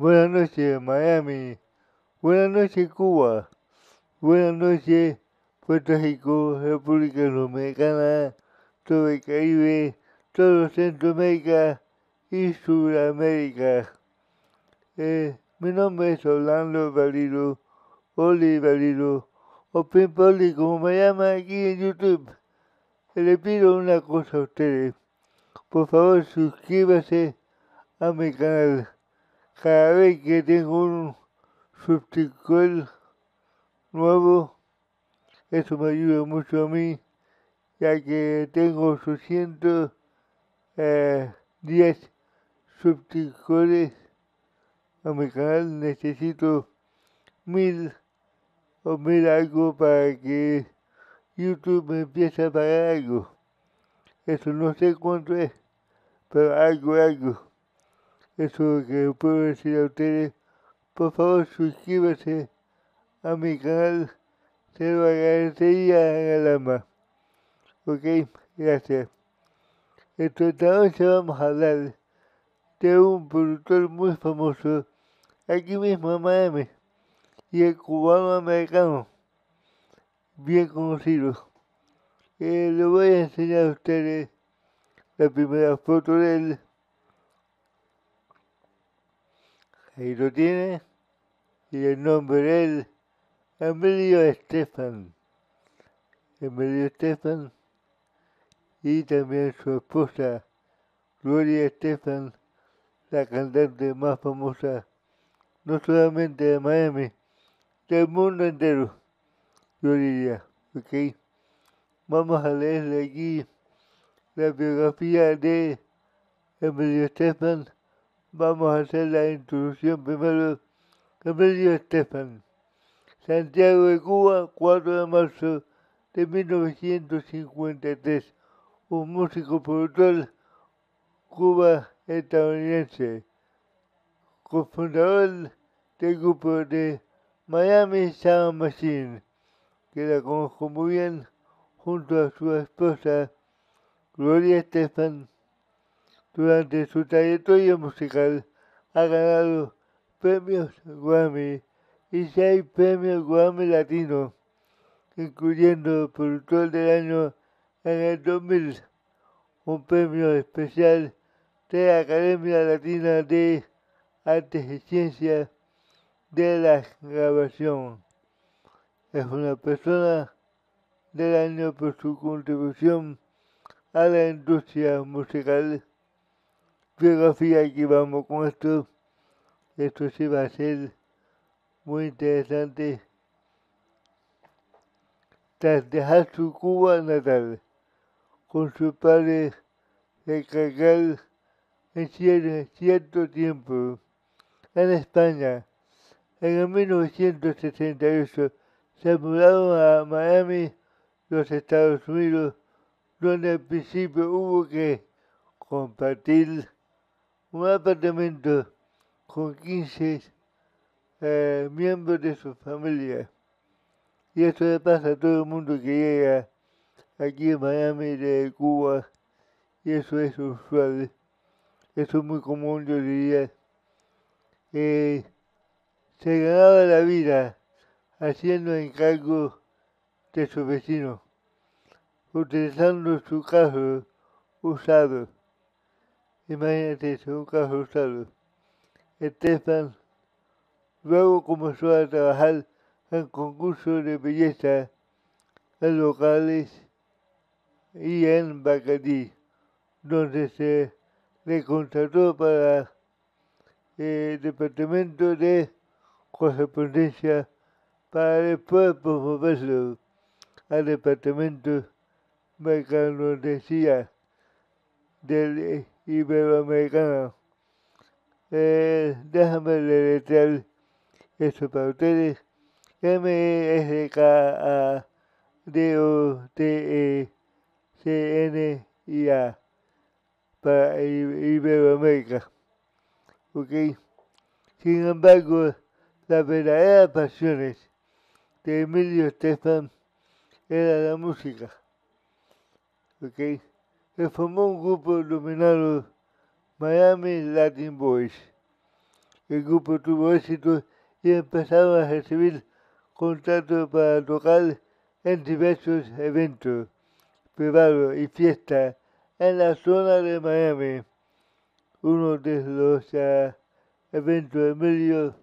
Buenas noches, Miami. Buenas noches, Cuba. Buenas noches, Puerto Rico, República Dominicana, todo el Caribe, todo Centroamérica y Sudamérica. Eh, mi nombre es Orlando Valido, Oli Valido, o Pimpoli como me llama aquí en YouTube. Le pido una cosa a ustedes. Por favor, suscríbase a mi canal. Cada vez que tengo un suscriptor nuevo, eso me ayuda mucho a mí, ya que tengo 810 eh, a mi canal. Necesito mil o mil algo para que YouTube me empiece a pagar algo. Eso no sé cuánto es, pero algo, algo. Eso que puedo decir a ustedes. Por favor, suscríbase a mi canal. Se lo agradecería el alma. Ok, gracias. Esta noche vamos a hablar de un productor muy famoso aquí mismo en Miami y el cubano americano bien conocido. Eh, le voy a enseñar a ustedes la primera foto de él. Ahí lo tiene. Y el nombre de él, Emilio Estefan. Emilio Estefan. Y también su esposa, Gloria Estefan, la cantante más famosa, no solamente de Miami, del mundo entero, yo diría. Vamos a leerle aquí la biografía de Emilio Estefan. Vamos a hacer la introducción primero. Emilio Estefan, Santiago de Cuba, 4 de marzo de 1953. Un músico productor cuba estadounidense, cofundador del grupo de Miami Sound Machine, que la conozco muy bien, junto a su esposa Gloria Estefan. Durante su trayectoria musical ha ganado premios Grammy y seis premios Grammy Latino, incluyendo Productor del Año en el 2000, un premio especial de la Academia Latina de Artes y Ciencias de la Grabación. Es una persona del año por su contribución a la industria musical. Biografía, aquí vamos con esto. Esto sí va a ser muy interesante. Tras dejar su Cuba natal, con su padre de cargar en cierto tiempo en España, en el 1968 se mudaron a Miami, los Estados Unidos, donde al principio hubo que compartir un apartamento con 15 eh, miembros de su familia. Y eso le pasa a todo el mundo que llega aquí en Miami de Cuba. Y eso es usual. Eso es muy común, yo diría. Eh, se ganaba la vida haciendo encargos de su vecino, utilizando su carro usado. Imagínate, un carro usado. Estefan luego comenzó a trabajar en concursos de belleza en locales y en Bacadí, donde se le contrató para el departamento de correspondencia para después promoverlo al departamento decía del Iberoamericano. Eh, déjame deletrear esto para ustedes. M-S-K-A-D-O-T-E-C-N-I-A para Iberoamérica. ¿Ok? Sin embargo, las verdaderas pasiones de Emilio Estefan era la música. ¿Ok? Se formó un grupo denominado Miami Latin Boys El grupo tuvo éxito y empezaron a recibir contratos para tocar en diversos eventos privados y fiestas en la zona de Miami. Uno de los uh, eventos, Emilio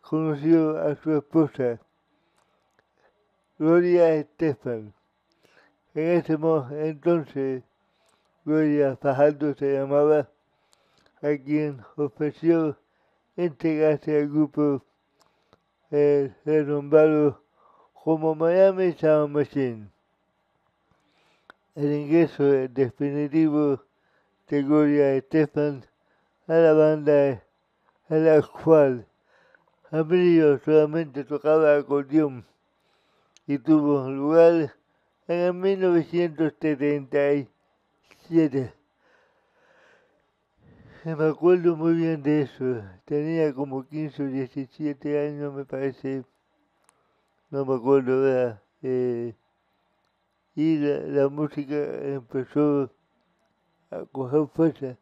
conoció a su esposa, Gloria Estefan. En ese entonces, Gloria Fajardo se llamaba, a quien ofreció integrarse al grupo eh, renombrado como Miami Sound Machine. El ingreso definitivo de Gloria Estefan a la banda en la cual Emilio solamente tocaba acordeón y tuvo lugar en 1977. Me acuerdo muy bien de eso. Tenía como 15 o 17 años, me parece. No me acuerdo, ¿verdad? Eh, y la, música empezó a coger fuerza.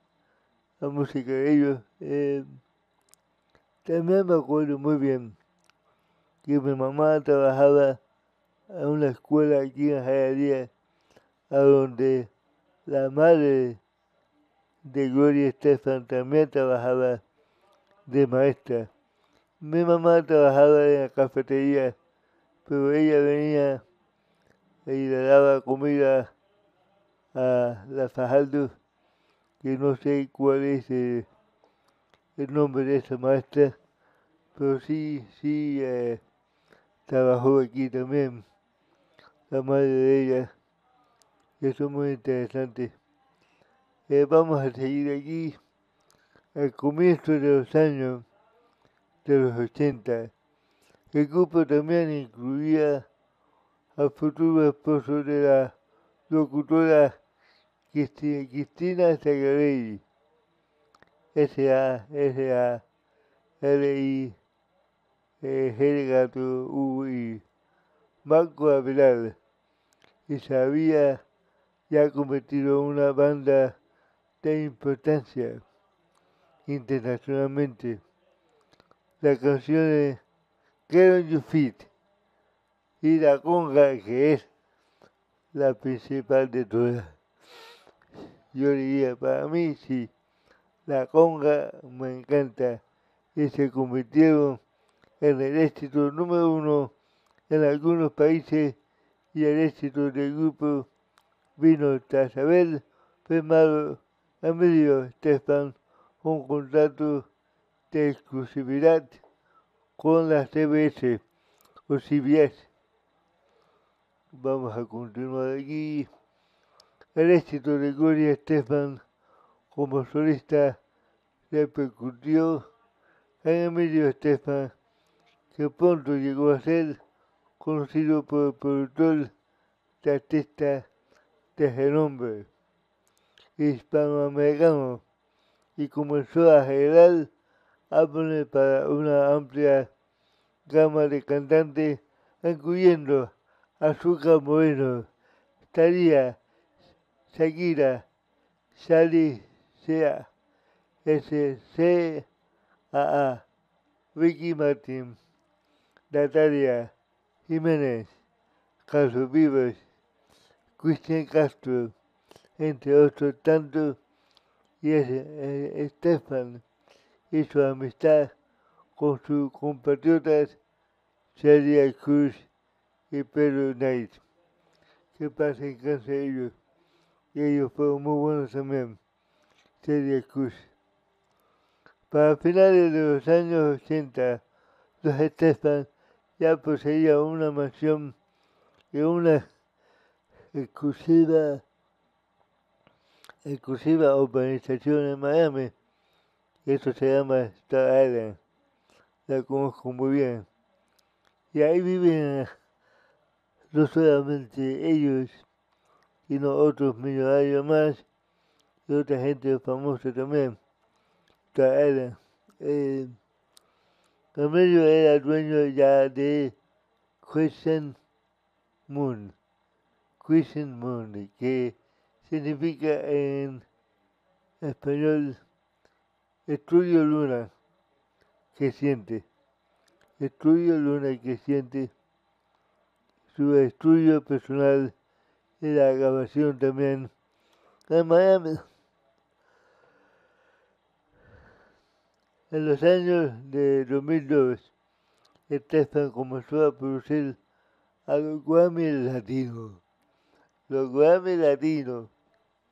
La música de ellos. Eh, también me acuerdo muy bien que mi mamá trabajaba en una escuela aquí en Jayalía, a donde la madre de Gloria Estefan también trabajaba de maestra. Mi mamá trabajaba en la cafetería, pero ella venía y le daba comida a la Fajardo, que no sé cuál es el, nombre de esa maestra, pero sí, sí eh, trabajó aquí también, la madre de ella. Eso es muy interesante. Eh, vamos a seguir aquí al comienzo de los años de los 80. El grupo también incluía al futuro esposo de la locutora Cristina Zagarelli, S-A-S-A-L-I, G U-I, Marco Abelar, y se ya convertido en una banda de importancia internacionalmente. La canción Get on Your Feet y la conga que es la principal de todas. Yo diría, para mí sí, la conga me encanta y se convirtieron en el éxito número uno en algunos países y el éxito del grupo vino tras haber firmado Emilio Stefan un contrato de exclusividad con la CBS o CBS. Vamos a continuar aquí. El éxito de Gloria Estefan como solista repercutió en Emilio Estefan, que pronto llegó a ser conocido por el productor de artistas de renombre hispanoamericano y comenzó a generar álbumes para una amplia gama de cantantes, incluyendo Azúcar Moreno, Talía, Shakira, Sally Sea, S.C.A.A., Ricky Martin, Natalia Jiménez, Carlos Vives, Cristian Castro, entre otros tantos, y Estefan y su amistad con sus compatriotas Celia Cruz y Pedro Knight. Que pasen de ellos. Y ellos fueron muy buenos también. Celia Cruz. Para finales de los años 80, los Estefan ya poseían una mansión y una exclusiva exclusiva urbanización en Miami. Eso se llama Star Island. La conozco muy bien. Y ahí viven no solamente ellos, sino otros millonarios más y otra gente famosa también. Star Island. Eh, era dueño ya de Crescent Moon. Crescent Moon, que significa en español estudio luna. que siente. Estudio Luna que siente. Su estudio personal y la grabación también en Miami. En los años de 2002, Estefan comenzó a producir a los Grammy Latinos. Los Grammy Latinos,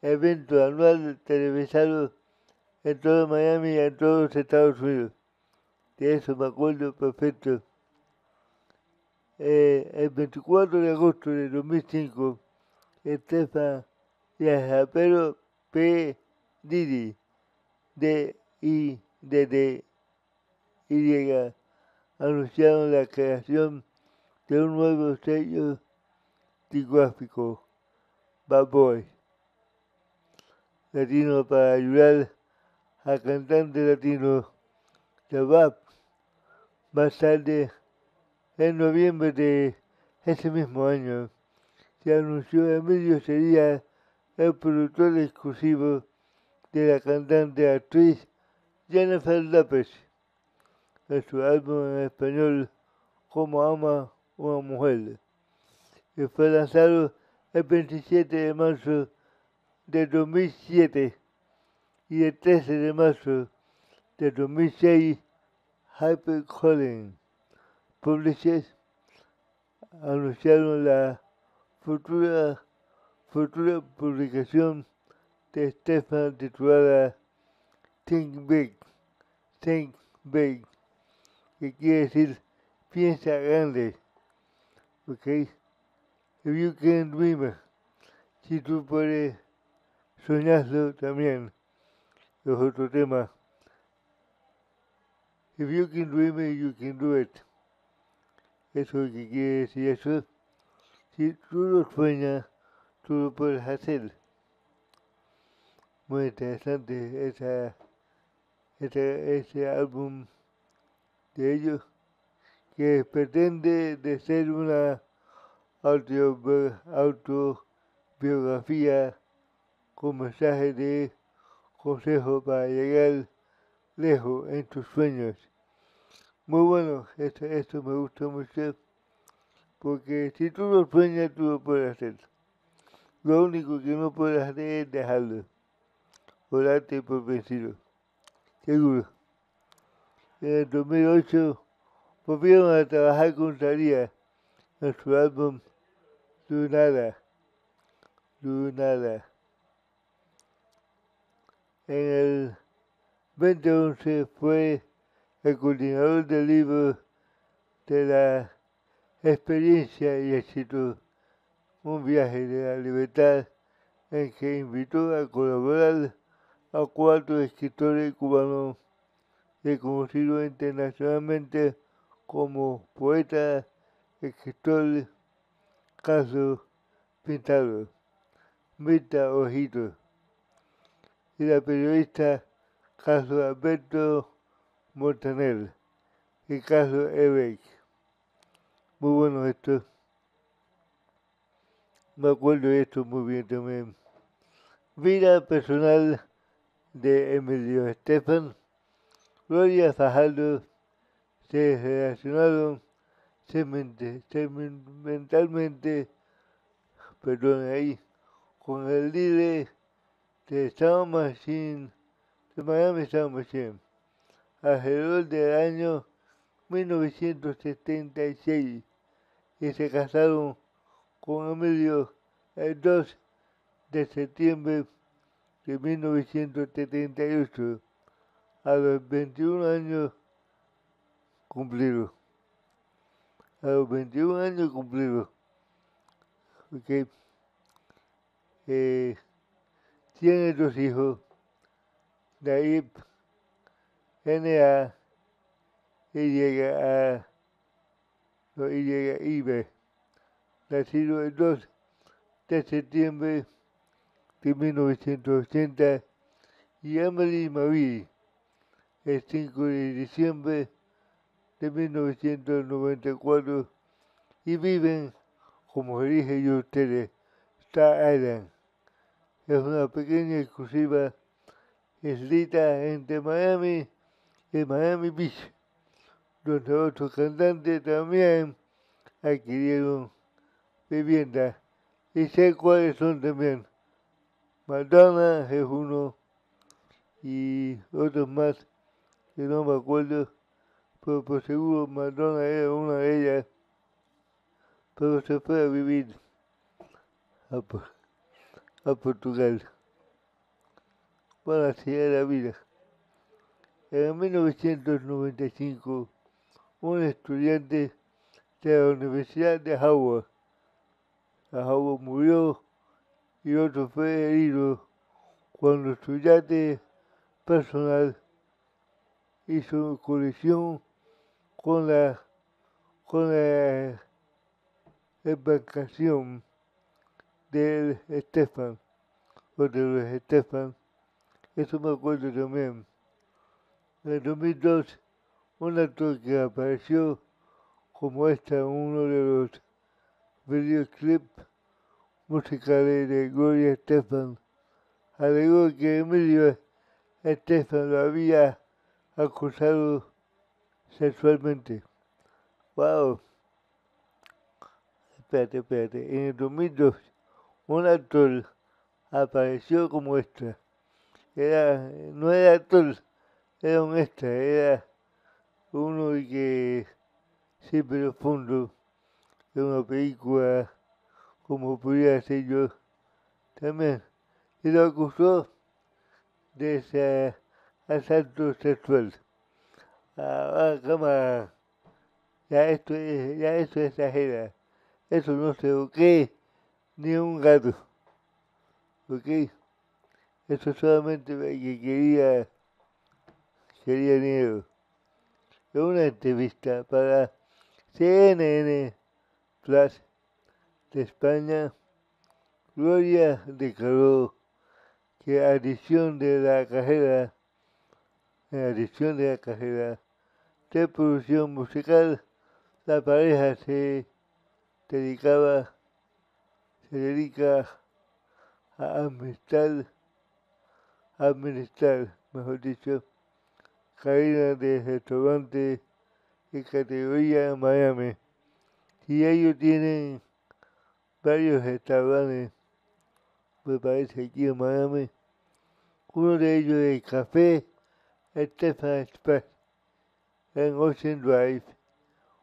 evento anual televisado en todo Miami y en todos los Estados Unidos. De eso me acuerdo perfecto. Eh, el 24 de agosto de 2005, Estefan rapero P. Diddy, de I. D. Y anunciaron la creación de un nuevo sello discográfico, Bad Boy, latino para ayudar a cantantes latinos de rap. Más tarde, en noviembre de ese mismo año, se anunció que Emilio sería el productor exclusivo de la cantante actriz Jennifer López en su álbum en español Como ama una mujer, que fue lanzado el 27 de marzo de 2007 y el 13 de marzo de 2006 Hyper Calling Publishers anunciaron la futura, futura publicación de Stefan titulada Think Big, Think Big, que quiere decir piensa grande, ¿ok? If you can dream it, si tú puedes soñarlo también, es otro tema. If you can dream it, you can do it. Eso es que quiere decir eso. Si tú lo sueñas, tú lo puedes hacer. Muy interesante esa, ese, ese álbum de ellos que pretende de ser una autobiografía con mensaje de consejo para llegar lejos en tus sueños. Muy bueno, esto, esto me gusta mucho, porque si tú lo sueñas, tú lo puedes hacer. Lo único que no puedes hacer es dejarlo, orarte por vencido, seguro. En el 2008 volvieron a trabajar con Taría en su álbum Lunada. Lunada. En el 2011 fue el coordinador del libro de la experiencia y éxito, un viaje de la libertad en que invitó a colaborar a cuatro escritores cubanos reconocidos internacionalmente como poeta, escritor, Carlos Pintado, Mirta Ojito y la periodista Carlos Alberto Montaner y Carlos Ebeck. Muy bueno esto. Me acuerdo de esto muy bien también. Vida personal de Emilio Estefan. Gloria Fajardo se relacionaron sentimentalmente, perdón ahí, con el líder de Sound Machine, de Miami Sound Machine, alrededor del año 1976 y se casaron con Emilio el 2 de septiembre de 1978 a los 21 años cumplidos. A los 21 años cumplidos. Ok. Eh, tiene dos hijos. Naib, N.A. Y a Y B, nacido el 2 de septiembre de 1980, y Emily Marie, el 5 de diciembre de 1994, y viven, como dije yo a ustedes, Star Island. Es una pequeña exclusiva islita entre Miami y Miami Beach, donde otros cantantes también adquirieron vivienda. Y sé cuáles son también. Madonna es uno y otros más que no me acuerdo, pero por seguro Madonna era una de ellas, pero se fue a vivir a, Portugal. Así era la vida. En 1995, un estudiante de la Universidad de Howard, Howard murió y otro fue herido cuando su yate personal hizo colisión con la con la embarcación del Estefan o de los Estefan. Eso me acuerdo también. En el 2002, un actor apareció como esta en uno de los videoclips musicales de Gloria Estefan alegó que Emilio Estefan lo había acusado sexualmente. ¡Wow! Espérate, espérate. En el 2002, un actor apareció como extra. Era, no era actor, era un extra, era uno que siempre fondo de una película como podría ser yo también. Y lo acusó de ese asalto sexual. Ah, cama. Ya esto es, ya esto exagera. Eso no se qué ni un gato. ¿Ok? Eso solamente que quería, quería dinero. En una entrevista para CNN Plus de España, Gloria declaró que adición de la carrera, adición de la carrera de producción musical, la pareja se dedicaba, se dedica a administrar, administrar, mejor dicho, cadenas de restaurantes de categoría Miami. Y ellos tienen varios restaurantes me parece, aquí en Miami. Uno de ellos es Café Stefan Express en Ocean Drive,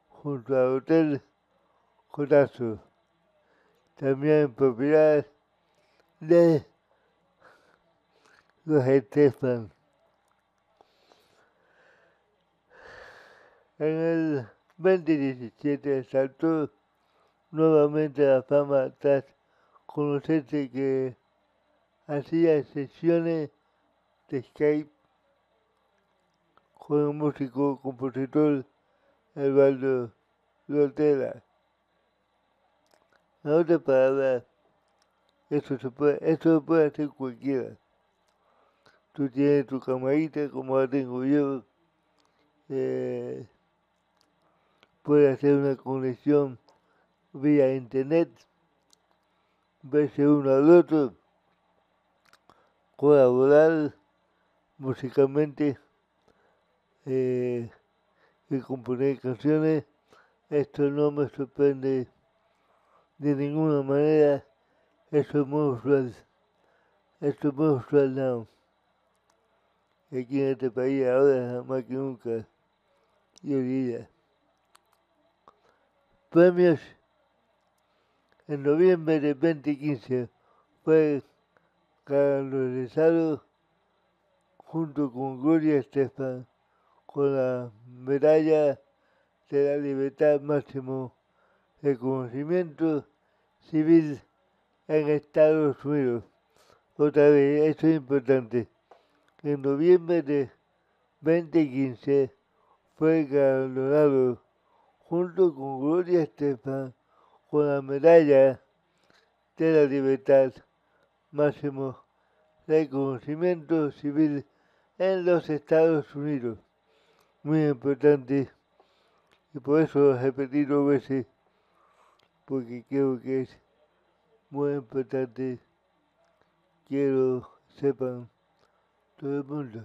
junto al Hotel Cotazo, también propiedad de los Estefan. En el 2017 saltó nuevamente la fama tras conocerse que hacía sesiones de Skype con el músico compositor Eduardo Lotera. En otras palabras, eso se puede, eso puede hacer cualquiera. Tú tienes tu camarita como la tengo yo. Eh, puedes hacer una conexión vía internet verse uno al otro, colaborar musicalmente eh, y componer canciones. Esto no me sorprende de ninguna manera. Esto es. Esto es usual now. Aquí en este país ahora más que nunca. Yo diría. Premios en noviembre de 2015 fue canonizado junto con Gloria Estefan con la medalla de la libertad máximo reconocimiento civil en Estados Unidos. Otra vez, esto es importante. En noviembre de 2015 fue galardonado junto con Gloria Estefan con la medalla de la libertad, máximo reconocimiento civil en los Estados Unidos. Muy importante y por eso lo he repetido veces, porque creo que es muy importante, quiero sepan todo el mundo.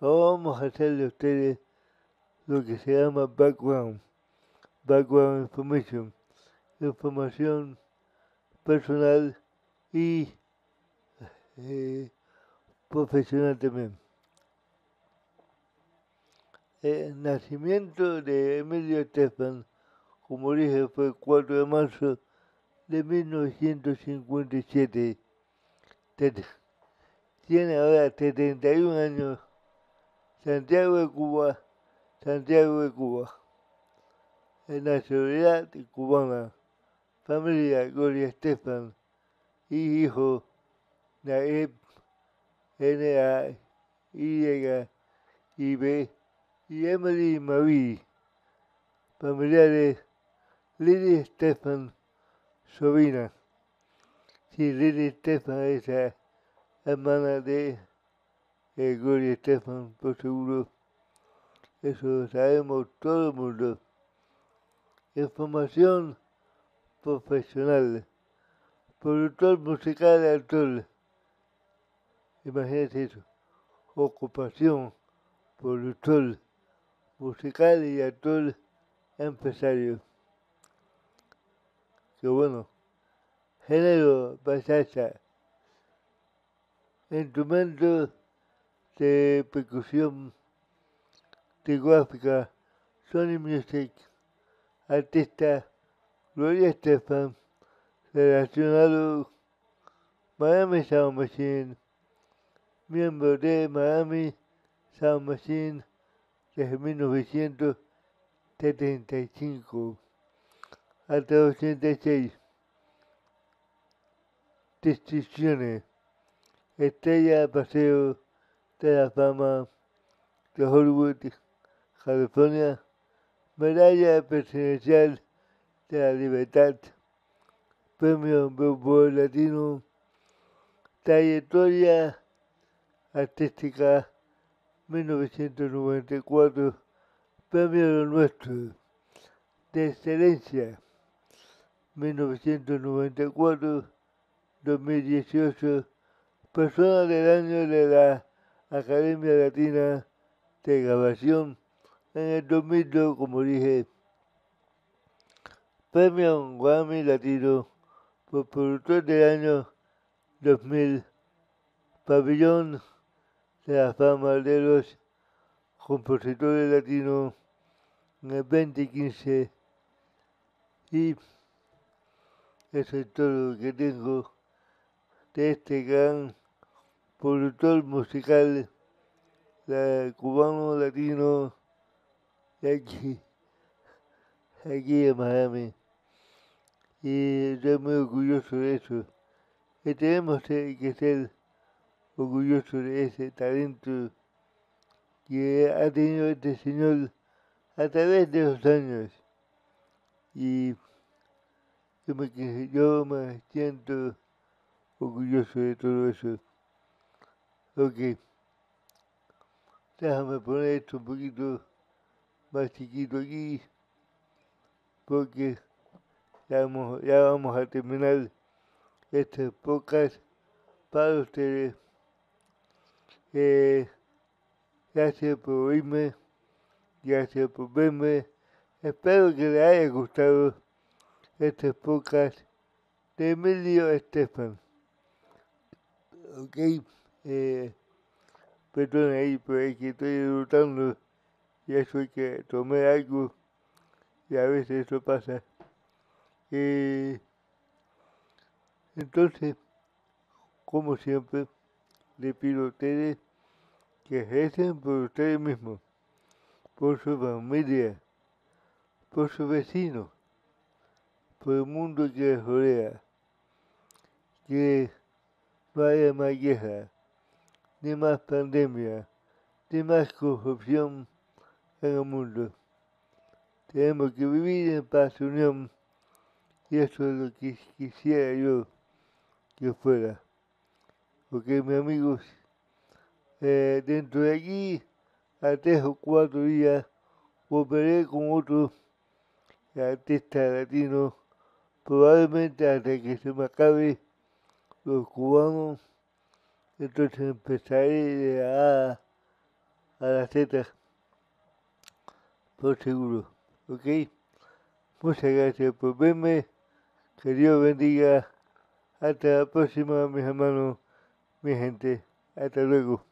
Ahora vamos a hacerle a ustedes lo que se llama background, background information, información personal y eh, profesional también. El nacimiento de Emilio Estefan, como dije, fue el 4 de marzo de 1957. Tiene ahora 71 años. Santiago de Cuba, Santiago de Cuba. En nacionalidad cubana. Familia Gloria Estefan y hijo Naeb N-A-Y y Emily Marie. Familiares Lily Estefan Sobina. Sí, Lili Estefan es la hermana de eh, Gloria Estefan, por seguro. Eso sabemos todo el mundo. Información profesional. Productor musical actor. Imagínate eso. Ocupación. Productor musical y actor empresario. Que bueno, género bachata, instrumento de percusión gráfica, Sony Music, artista Gloria Estefan, relacionado Miami Sound Machine, miembro de Miami Sound Machine desde 1975 hasta 86. Distinciones. Estrella Paseo de la Fama de Hollywood, California. Medalla Presidencial de la Libertad. Premio Billboard Latino. Trayectoria Artística 1994. Premio Nuestro de Excelencia 1994-2018, persona del año de la Academia Latina de Grabación en el 2002, como dije, premio Grammy Latino por productor del año 2000, pabellón la fama de los compositores latinos en el 2015 y eso es todo lo que tengo de este gran productor musical cubano latino aquí, aquí en Miami. Y estoy muy orgulloso de eso. Y tenemos que ser orgullosos de ese talento que ha tenido este señor a través de los años. Y yo me, yo me siento orgulloso de todo eso. Ok. Déjame poner esto un poquito más chiquito aquí. Porque ya vamos, ya vamos a terminar este podcast para ustedes. Eh, gracias por oírme. Gracias por verme. Espero que les haya gustado este podcast de Emilio Estefan. Ok, eh, perdón ahí, pero es que estoy disfrutando y eso hay que tomar algo y a veces eso pasa. Eh, entonces, como siempre, le pido a ustedes que recen por ustedes mismos, por su familia, por su vecino, por el mundo que les rodea, que no haya más guerra, ni más pandemia, ni más corrupción en el mundo. Tenemos que vivir en paz unión, y eso es lo que quisiera yo que fuera. Porque mis amigos, eh, dentro de aquí, a tres o cuatro días, volveré con otro artista latino probablemente hasta que se me acabe los cubanos, entonces empezaré de A a la Z por seguro. ¿Ok? Muchas gracias por verme. Que Dios bendiga. Hasta la próxima, mis hermanos, mi gente. Hasta luego.